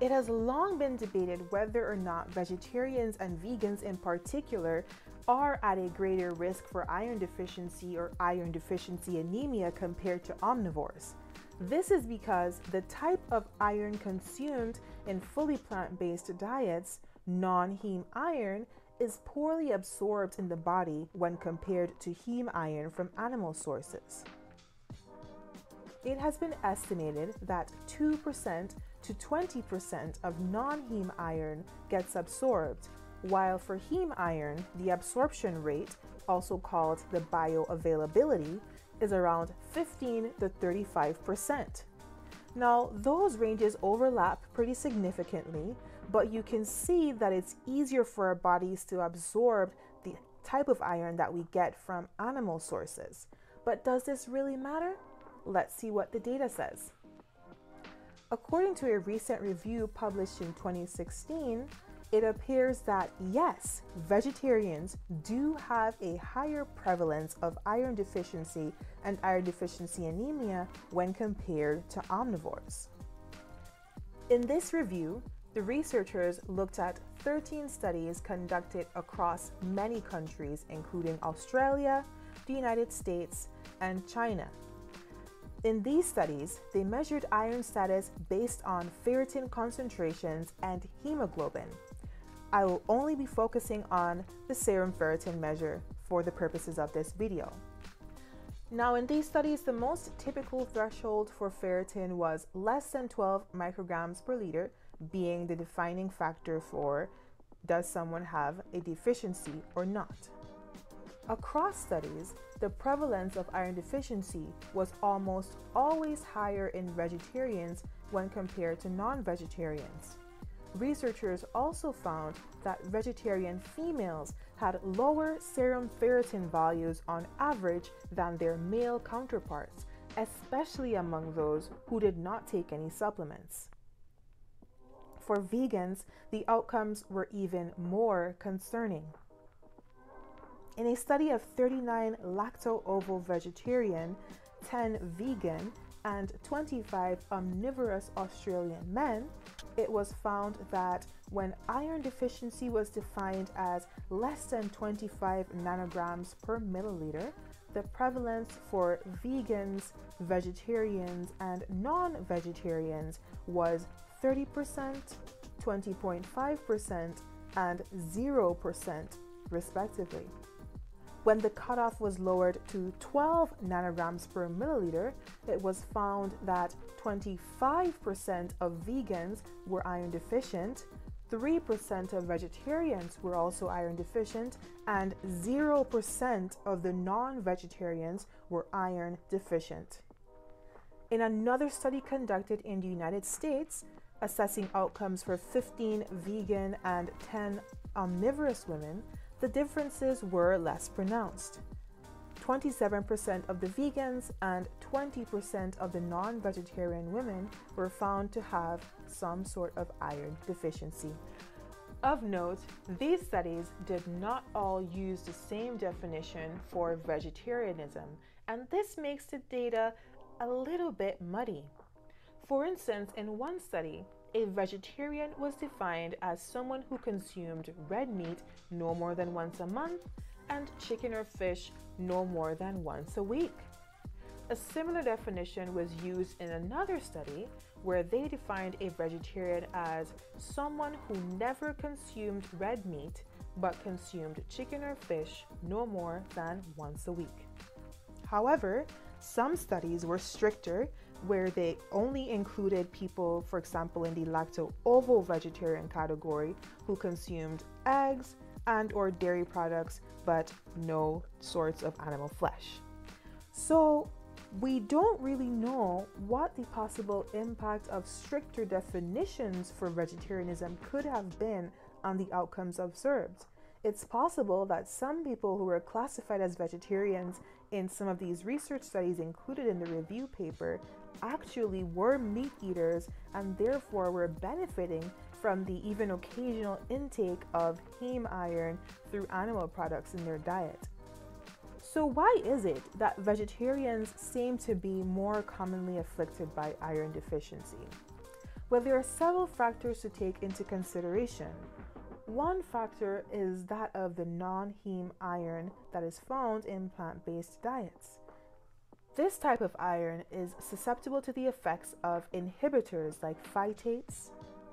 It has long been debated whether or not vegetarians and vegans in particular are at a greater risk for iron deficiency or iron deficiency anemia compared to omnivores. This is because the type of iron consumed in fully plant based diets, non heme iron, is poorly absorbed in the body when compared to heme iron from animal sources. It has been estimated that 2% to 20% of non heme iron gets absorbed, while for heme iron, the absorption rate, also called the bioavailability, is around 15 to 35%. Now, those ranges overlap pretty significantly, but you can see that it's easier for our bodies to absorb the type of iron that we get from animal sources. But does this really matter? Let's see what the data says. According to a recent review published in 2016, it appears that yes, vegetarians do have a higher prevalence of iron deficiency and iron deficiency anemia when compared to omnivores. In this review, the researchers looked at 13 studies conducted across many countries, including Australia, the United States, and China. In these studies, they measured iron status based on ferritin concentrations and hemoglobin. I will only be focusing on the serum ferritin measure for the purposes of this video. Now, in these studies, the most typical threshold for ferritin was less than 12 micrograms per liter, being the defining factor for does someone have a deficiency or not. Across studies, the prevalence of iron deficiency was almost always higher in vegetarians when compared to non vegetarians. Researchers also found that vegetarian females had lower serum ferritin values on average than their male counterparts, especially among those who did not take any supplements. For vegans, the outcomes were even more concerning. In a study of 39 lacto ovo vegetarian, 10 vegan, and 25 omnivorous Australian men, it was found that when iron deficiency was defined as less than 25 nanograms per milliliter, the prevalence for vegans, vegetarians, and non vegetarians was 30%, 20.5%, and 0%, respectively. When the cutoff was lowered to 12 nanograms per milliliter, it was found that 25% of vegans were iron deficient, 3% of vegetarians were also iron deficient, and 0% of the non vegetarians were iron deficient. In another study conducted in the United States, assessing outcomes for 15 vegan and 10 omnivorous women, the differences were less pronounced. 27% of the vegans and 20% of the non vegetarian women were found to have some sort of iron deficiency. Of note, these studies did not all use the same definition for vegetarianism, and this makes the data a little bit muddy. For instance, in one study, a vegetarian was defined as someone who consumed red meat no more than once a month and chicken or fish no more than once a week. A similar definition was used in another study where they defined a vegetarian as someone who never consumed red meat but consumed chicken or fish no more than once a week. However, some studies were stricter where they only included people, for example, in the lacto-ovo vegetarian category who consumed eggs and or dairy products but no sorts of animal flesh. So, we don't really know what the possible impact of stricter definitions for vegetarianism could have been on the outcomes observed. It's possible that some people who were classified as vegetarians in some of these research studies included in the review paper actually were meat eaters and therefore were benefiting from the even occasional intake of heme iron through animal products in their diet. So, why is it that vegetarians seem to be more commonly afflicted by iron deficiency? Well, there are several factors to take into consideration. One factor is that of the non heme iron that is found in plant based diets. This type of iron is susceptible to the effects of inhibitors like phytates,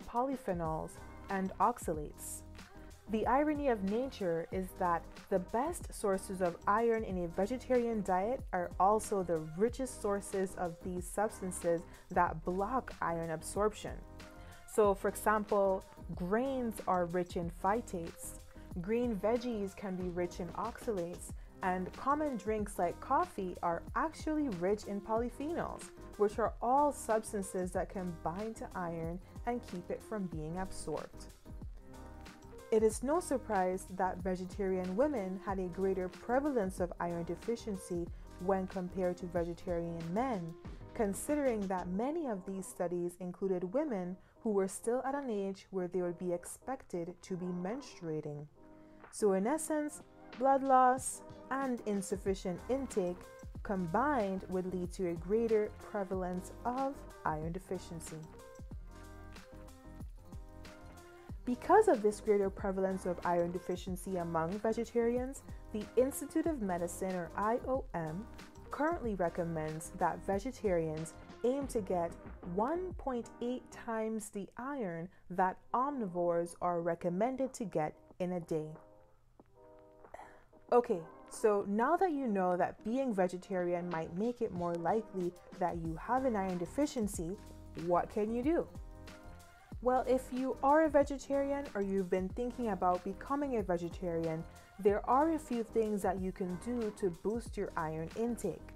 polyphenols, and oxalates. The irony of nature is that the best sources of iron in a vegetarian diet are also the richest sources of these substances that block iron absorption. So, for example, grains are rich in phytates, green veggies can be rich in oxalates, and common drinks like coffee are actually rich in polyphenols, which are all substances that can bind to iron and keep it from being absorbed. It is no surprise that vegetarian women had a greater prevalence of iron deficiency when compared to vegetarian men, considering that many of these studies included women who were still at an age where they would be expected to be menstruating. So, in essence, blood loss and insufficient intake combined would lead to a greater prevalence of iron deficiency. Because of this greater prevalence of iron deficiency among vegetarians, the Institute of Medicine, or IOM, currently recommends that vegetarians aim to get 1.8 times the iron that omnivores are recommended to get in a day. Okay, so now that you know that being vegetarian might make it more likely that you have an iron deficiency, what can you do? Well, if you are a vegetarian or you've been thinking about becoming a vegetarian, there are a few things that you can do to boost your iron intake.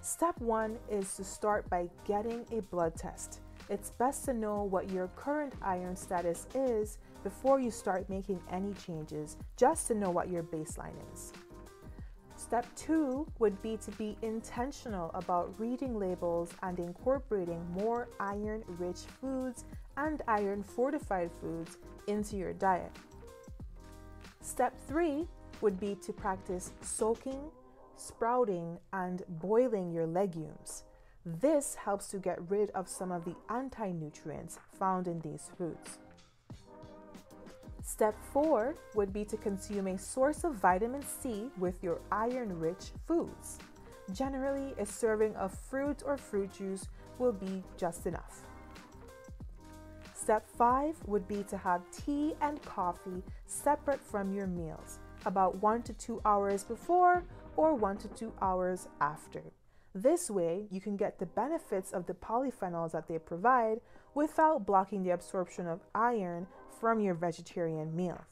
Step one is to start by getting a blood test. It's best to know what your current iron status is before you start making any changes, just to know what your baseline is. Step two would be to be intentional about reading labels and incorporating more iron rich foods and iron fortified foods into your diet. Step three would be to practice soaking, sprouting, and boiling your legumes. This helps to get rid of some of the anti nutrients found in these foods. Step four would be to consume a source of vitamin C with your iron rich foods. Generally, a serving of fruit or fruit juice will be just enough. Step five would be to have tea and coffee separate from your meals, about one to two hours before or one to two hours after. This way, you can get the benefits of the polyphenols that they provide without blocking the absorption of iron from your vegetarian meal.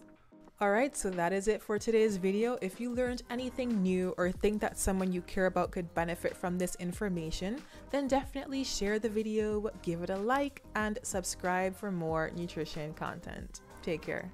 Alright, so that is it for today's video. If you learned anything new or think that someone you care about could benefit from this information, then definitely share the video, give it a like, and subscribe for more nutrition content. Take care.